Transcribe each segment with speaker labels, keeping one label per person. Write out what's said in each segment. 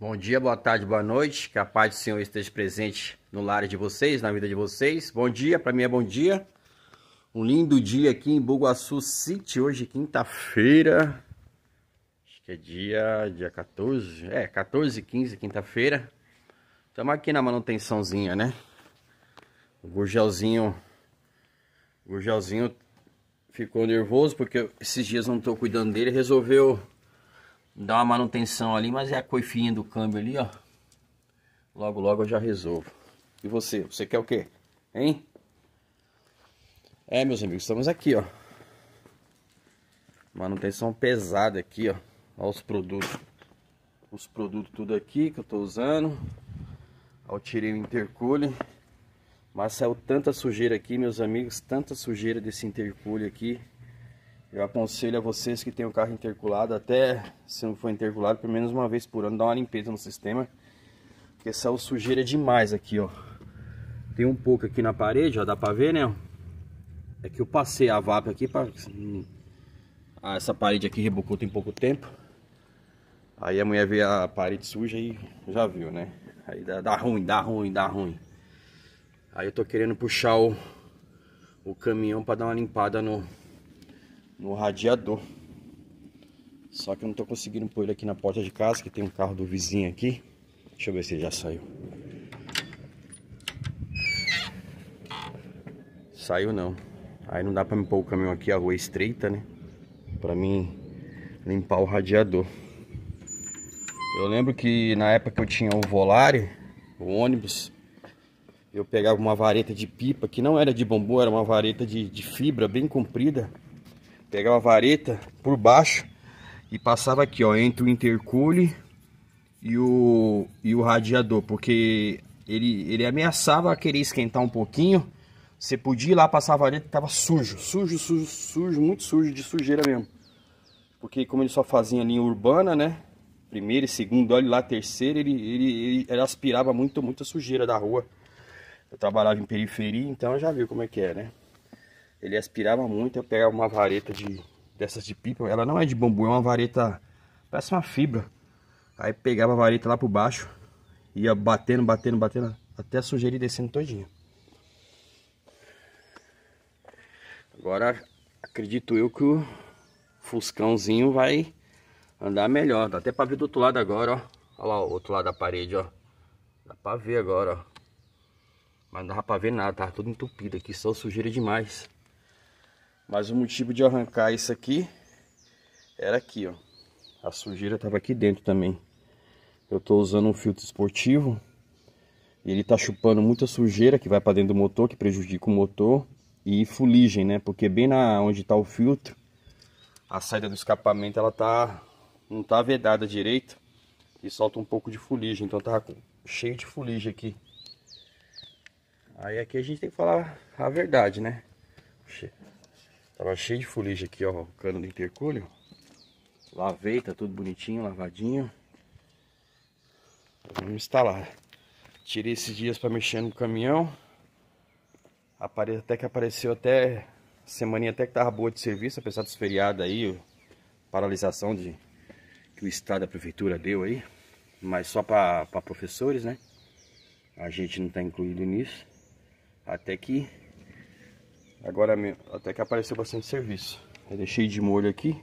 Speaker 1: Bom dia, boa tarde, boa noite. Que a paz do Senhor esteja presente no lar de vocês, na vida de vocês. Bom dia, para mim é bom dia. Um lindo dia aqui em Bugaçu City, hoje quinta-feira. Acho que é dia, dia 14, é, 14, 15, quinta-feira. Estamos aqui na manutençãozinha, né? O gurgelzinho, o gurgelzinho ficou nervoso porque esses dias não estou cuidando dele, resolveu dar uma manutenção ali, mas é a coifinha do câmbio ali, ó. Logo, logo eu já resolvo. E você? Você quer o quê? Hein? É, meus amigos, estamos aqui, ó. Manutenção pesada aqui, ó. Olha os produtos. Os produtos tudo aqui que eu tô usando. Eu tirei o intercooler. Mas saiu tanta sujeira aqui, meus amigos. Tanta sujeira desse intercooler aqui. Eu aconselho a vocês que tem o carro interculado, até se não for interculado, pelo menos uma vez por ano, dá uma limpeza no sistema. Porque saiu sujeira demais aqui, ó. Tem um pouco aqui na parede, ó, dá pra ver, né? É que eu passei a VAP aqui pra... Ah, essa parede aqui rebocou tem pouco tempo. Aí a mulher vê a parede suja e já viu, né? Aí dá, dá ruim, dá ruim, dá ruim. Aí eu tô querendo puxar o, o caminhão pra dar uma limpada no, no radiador. Só que eu não tô conseguindo pôr ele aqui na porta de casa, que tem um carro do vizinho aqui. Deixa eu ver se ele já saiu. Saiu não. Aí não dá pra me pôr o caminhão aqui, a rua é estreita, né? Pra mim limpar o radiador. Eu lembro que na época que eu tinha o Volare, o ônibus, eu pegava uma vareta de pipa, que não era de bambu, era uma vareta de, de fibra bem comprida pegava a vareta por baixo e passava aqui, ó, entre o intercooler e o, e o radiador, porque ele, ele ameaçava querer esquentar um pouquinho. Você podia ir lá passar a vareta tava sujo, sujo, sujo, sujo, muito sujo, de sujeira mesmo. Porque como ele só fazia linha urbana, né? Primeiro e segundo, olha lá, terceiro, ele, ele, ele, ele aspirava muito, muita sujeira da rua. Eu trabalhava em periferia, então já viu como é que é, né? Ele aspirava muito, eu pegava uma vareta de dessas de pipa, ela não é de bambu, é uma vareta, parece uma fibra. Aí pegava a vareta lá por baixo, ia batendo, batendo, batendo, até a sujeira descendo todinha. Agora, acredito eu que o Fuscãozinho vai andar melhor. Dá até pra ver do outro lado agora, ó. Olha lá o outro lado da parede, ó. Dá pra ver agora, ó. Mas não dava pra ver nada, tava tudo entupido aqui, só sujeira demais. Mas o motivo de arrancar isso aqui era aqui, ó. A sujeira estava aqui dentro também. Eu estou usando um filtro esportivo. E ele está chupando muita sujeira que vai para dentro do motor, que prejudica o motor. E fuligem, né? Porque bem na onde está o filtro, a saída do escapamento ela tá não tá vedada direito e solta um pouco de fuligem. Então tá cheio de fuligem aqui. Aí aqui a gente tem que falar a verdade, né? Tava cheio de fuligem aqui, ó, o cano do intercúlio. Lavei, tá tudo bonitinho, lavadinho. Vamos instalar. Tirei esses dias para mexer no caminhão. Apare... Até que apareceu até semaninha até que tava boa de serviço, apesar dos feriados aí, paralisação de que o estado da prefeitura deu aí, mas só para professores, né? A gente não tá incluído nisso. Até que Agora até que apareceu bastante serviço. Eu deixei de molho aqui.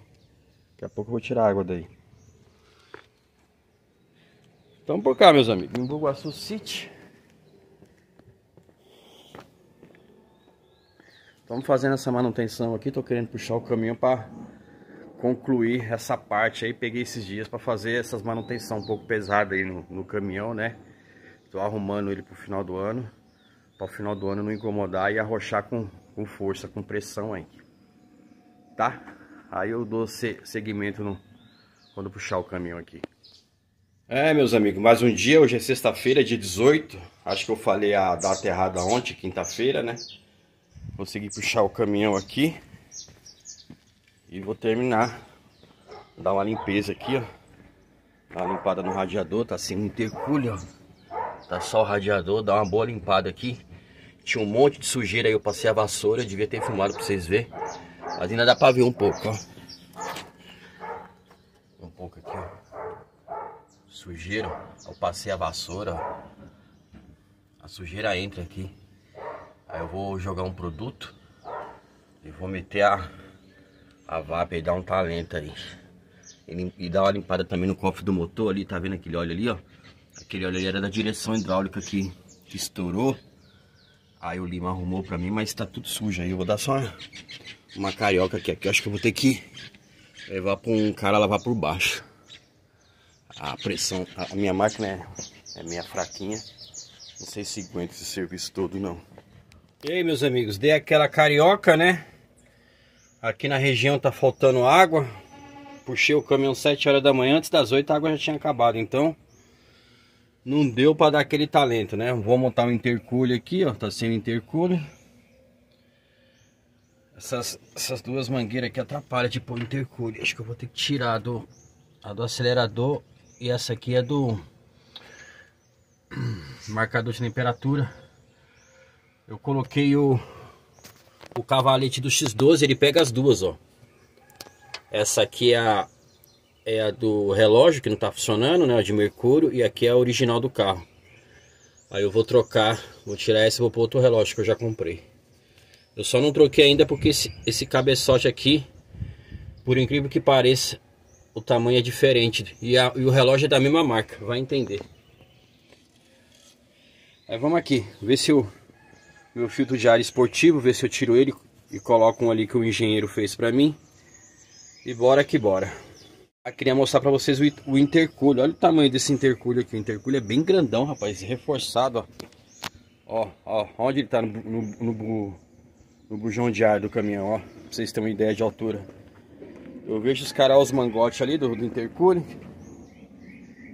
Speaker 1: Daqui a pouco eu vou tirar a água daí. Então por cá, meus amigos, em Bugaçu City. Estamos fazendo essa manutenção aqui. Tô querendo puxar o caminhão para concluir essa parte aí. Peguei esses dias para fazer essas manutenção um pouco pesada aí no, no caminhão, né? Tô arrumando ele pro final do ano. Para o final do ano não incomodar e arrochar com com força, com pressão aí. Tá? Aí eu dou segmento no, quando puxar o caminhão aqui. É, meus amigos, mais um dia. Hoje é sexta-feira, dia 18. Acho que eu falei a data errada ontem, quinta-feira, né? Consegui puxar o caminhão aqui. E vou terminar. Dar uma limpeza aqui, ó. Dar uma limpada no radiador, tá sem intercúlio, ó. Tá só o radiador, dá uma boa limpada aqui. Tinha um monte de sujeira aí, eu passei a vassoura, eu devia ter filmado pra vocês verem. Mas ainda dá pra ver um pouco, ó. Um pouco aqui, ó. sujeira. Eu passei a vassoura, a sujeira entra aqui. Aí eu vou jogar um produto e vou meter a, a VAP e dar um talento aí. E, e dar uma limpada também no cofre do motor ali, tá vendo aquele óleo ali, ó? Aquele óleo ali era da direção hidráulica que, que estourou. Aí o Lima arrumou pra mim, mas tá tudo sujo aí. Eu vou dar só uma, carioca aqui. Aqui eu acho que eu vou ter que levar pra um cara lavar por baixo. A pressão, a minha máquina é, é meia fraquinha. Não sei se aguenta esse serviço todo, não. E aí, meus amigos, dei aquela carioca, né? Aqui na região tá faltando água. Puxei o caminhão 7 horas da manhã, antes das 8 a água já tinha acabado, então não deu para dar aquele talento, né? Vou montar um intercooler aqui, ó, tá sendo intercooler. Essas, essas duas mangueiras aqui atrapalham de pôr intercooler. Acho que eu vou ter que tirar do, a do acelerador e essa aqui é do marcador de temperatura. Eu coloquei o, o cavalete do X12, ele pega as duas, ó. Essa aqui é a, é a do relógio, que não tá funcionando, né? A de mercúrio. E aqui é a original do carro. Aí eu vou trocar, vou tirar essa e vou pôr outro relógio que eu já comprei. Eu só não troquei ainda porque esse, esse cabeçote aqui, por incrível que pareça, o tamanho é diferente. E, a, e o relógio é da mesma marca, vai entender. Aí vamos aqui, ver se o meu filtro de ar esportivo, ver se eu tiro ele e coloco um ali que o engenheiro fez pra mim. E bora que bora. Eu queria mostrar pra vocês o, o intercooler. Olha o tamanho desse intercooler aqui. O intercooler é bem grandão, rapaz. Reforçado, ó. Ó, ó. Onde ele tá no, no, no, no bujão de ar do caminhão, ó. Pra vocês terem uma ideia de altura. Eu vejo os caras os mangotes ali do, do intercooler.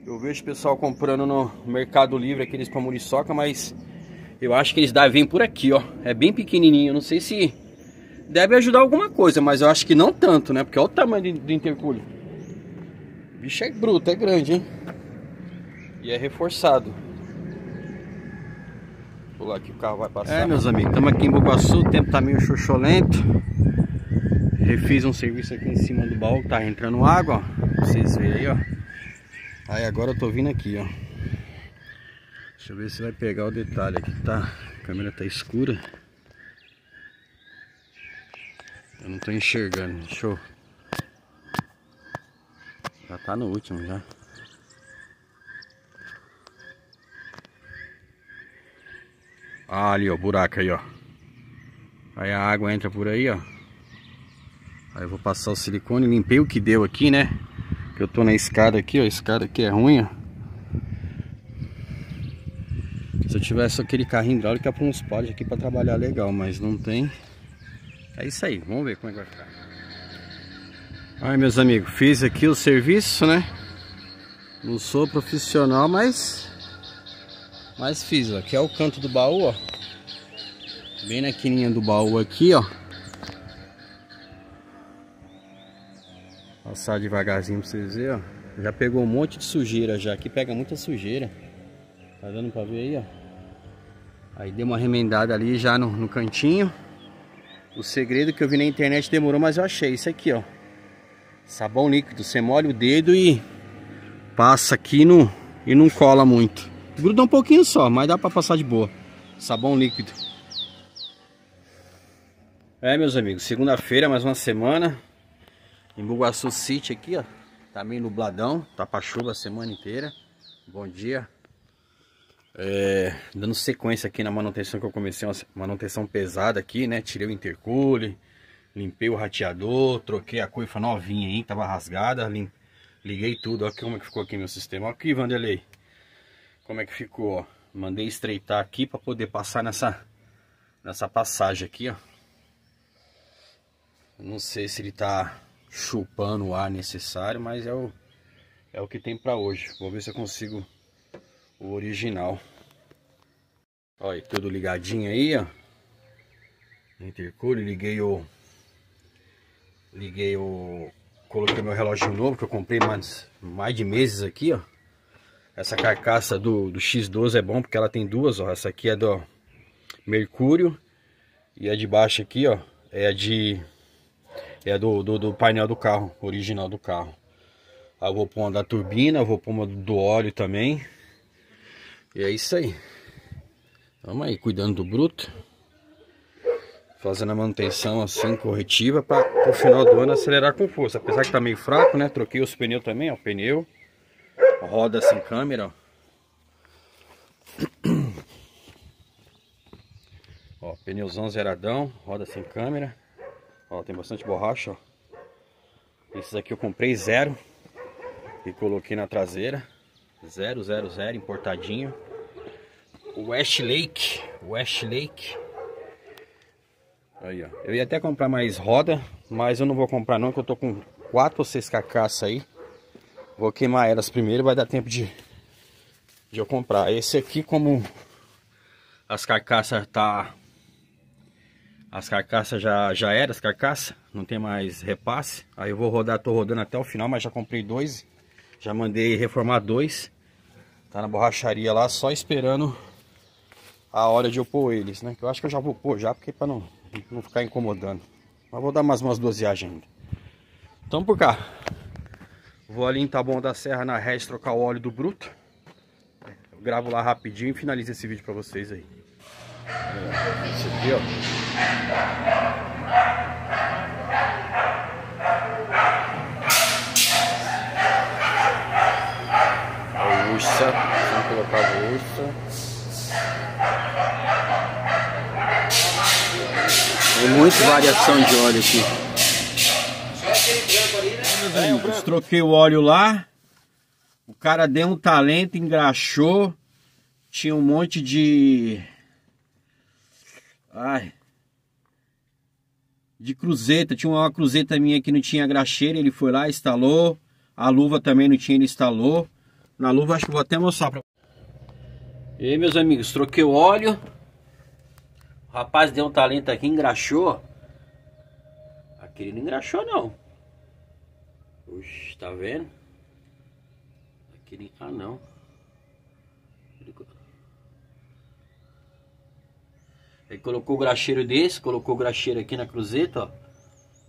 Speaker 1: Eu vejo o pessoal comprando no Mercado Livre aqueles pra muriçoca, mas eu acho que eles devem por aqui, ó. É bem pequenininho. Não sei se deve ajudar alguma coisa, mas eu acho que não tanto, né? Porque olha o tamanho do intercooler. Bicho é bruto, é grande, hein? E é reforçado. Vou lá que o carro vai passar. É, meus amigos, estamos aqui em Boguaçu. O tempo tá meio xoxolento. Refiz um serviço aqui em cima do baú, tá entrando água, ó. Vocês verem aí, ó. Aí agora eu tô vindo aqui, ó. Deixa eu ver se vai pegar o detalhe aqui, tá? A câmera tá escura. Eu não tô enxergando, deixa eu... Já tá no último já. Ah, ali ó, buraco aí ó. Aí a água entra por aí ó. Aí eu vou passar o silicone, limpei o que deu aqui né. Que eu tô na escada aqui ó, a escada aqui é ruim ó. Se eu tivesse aquele carrinho hidráulico, ia pôr uns pares aqui para trabalhar legal, mas não tem. É isso aí, vamos ver como é que vai ficar. Ai, meus amigos, fiz aqui o serviço, né? Não sou profissional, mas... Mas fiz, ó. Aqui é o canto do baú, ó. Bem na quininha do baú aqui, ó. Passar devagarzinho pra vocês verem, ó. Já pegou um monte de sujeira já. Aqui pega muita sujeira. Tá dando pra ver aí, ó. Aí deu uma remendada ali já no, no cantinho. O segredo que eu vi na internet demorou, mas eu achei. Isso aqui, ó. Sabão líquido. Você molha o dedo e passa aqui no, e não cola muito. Gruda um pouquinho só, mas dá pra passar de boa. Sabão líquido. É, meus amigos. Segunda-feira, mais uma semana. Em Bugaçu City aqui, ó. Tá meio nubladão. Tá pra chuva a semana inteira. Bom dia. É, dando sequência aqui na manutenção que eu comecei, uma manutenção pesada aqui, né? Tirei o intercooler, limpei o rateador, troquei a coifa novinha aí, tava rasgada, lim, liguei tudo, olha como é que ficou aqui meu sistema. Olha aqui, Vanderlei, como é que ficou, ó. Mandei estreitar aqui para poder passar nessa, nessa passagem aqui, ó. Não sei se ele tá chupando o ar necessário, mas é o, é o que tem para hoje. Vou ver se eu consigo o original. Olha, tudo ligadinho aí, ó. Intercooler, liguei o... Liguei o... Coloquei meu relógio novo, que eu comprei mais, mais de meses aqui, ó. Essa carcaça do, do X12 é bom, porque ela tem duas, ó. Essa aqui é do Mercúrio. E a de baixo aqui, ó, é a de... É do, do, do painel do carro, original do carro. Aí eu vou pôr uma da turbina, vou pôr uma do óleo também. E é isso aí. Vamos aí, cuidando do bruto. Fazendo a manutenção assim, corretiva, para o final do ano acelerar com força. Apesar que tá meio fraco, né? Troquei os pneus também, ó. Pneu. Roda sem câmera, ó. Ó, pneuzão zeradão, roda sem câmera. Ó, tem bastante borracha, ó. Esses aqui eu comprei zero e coloquei na traseira. Zero, zero, zero, importadinho. Westlake, Westlake. Aí, ó. Eu ia até comprar mais roda, mas eu não vou comprar não, que eu tô com quatro ou seis carcaças aí. Vou queimar elas primeiro, vai dar tempo de, de eu comprar. Esse aqui, como as carcaças tá as carcaças já, já eram, as carcaças, não tem mais repasse. Aí eu vou rodar, tô rodando até o final, mas já comprei dois. Já mandei reformar dois. Tá na borracharia lá, só esperando a hora de eu pôr eles, né? Que eu acho que eu já vou pôr já, porque pra não, não ficar incomodando. Mas vou dar mais umas doseagens ainda. Então por cá. Vou ali em Taboão da Serra na Res trocar o óleo do bruto. Eu gravo lá rapidinho e finalizo esse vídeo pra vocês aí. Esse aqui, ó. A ursa, vamos colocar a ursa. Tem muita variação de óleo aqui. Meus amigos, troquei o óleo lá. O cara deu um talento, engraxou. Tinha um monte de Ai. De cruzeta, tinha uma cruzeta minha que não tinha graxeira, ele foi lá, instalou. A luva também não tinha, ele instalou. Na luva acho que vou até mostrar pra E aí, meus amigos, troquei o óleo. O rapaz deu um talento aqui, engraxou. Aquele não engraxou não. Oxe, tá vendo? Aquele... Ah, não. Ele colocou o graxeiro desse, colocou o graxeiro aqui na cruzeta, ó.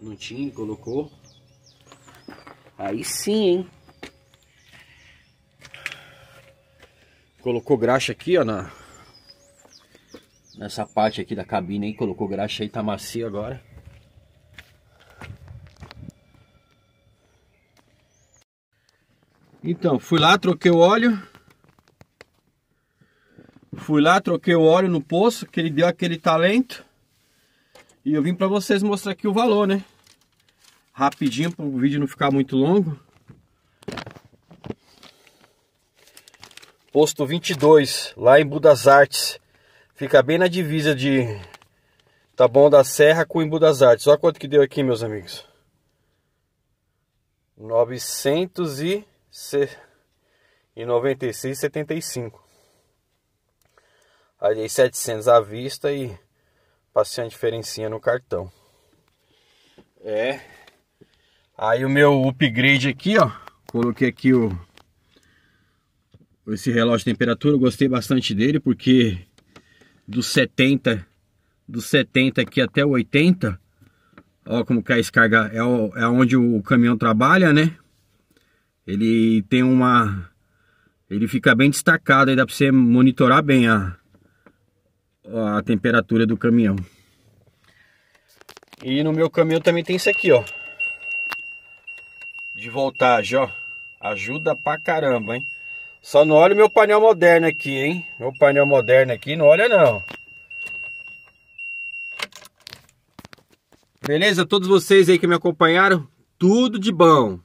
Speaker 1: Não tinha, colocou. Aí sim, hein? Colocou graxa aqui, ó, na... Nessa parte aqui da cabine aí, colocou graxa aí, tá macio agora. Então, fui lá, troquei o óleo. Fui lá, troquei o óleo no poço, que ele deu aquele talento. E eu vim para vocês mostrar aqui o valor, né? Rapidinho, para o vídeo não ficar muito longo. Posto 22, lá em Budas Artes. Fica bem na divisa de Taboão da Serra com Embu das Artes. Olha quanto que deu aqui, meus amigos. 996,75. Aí 700 à vista e passei uma diferencinha no cartão. É. Aí o meu upgrade aqui, ó. Coloquei aqui o esse relógio de temperatura, eu gostei bastante dele porque dos 70 dos 70 aqui até o 80, ó como que a descarga é, o, é onde o caminhão trabalha, né? Ele tem uma ele fica bem destacado, aí dá para você monitorar bem a a temperatura do caminhão. E no meu caminhão também tem isso aqui, ó. De voltagem, ó. Ajuda pra caramba, hein? Só não olha o meu painel moderno aqui, hein? Meu painel moderno aqui, não olha não. Beleza? Todos vocês aí que me acompanharam, tudo de bom.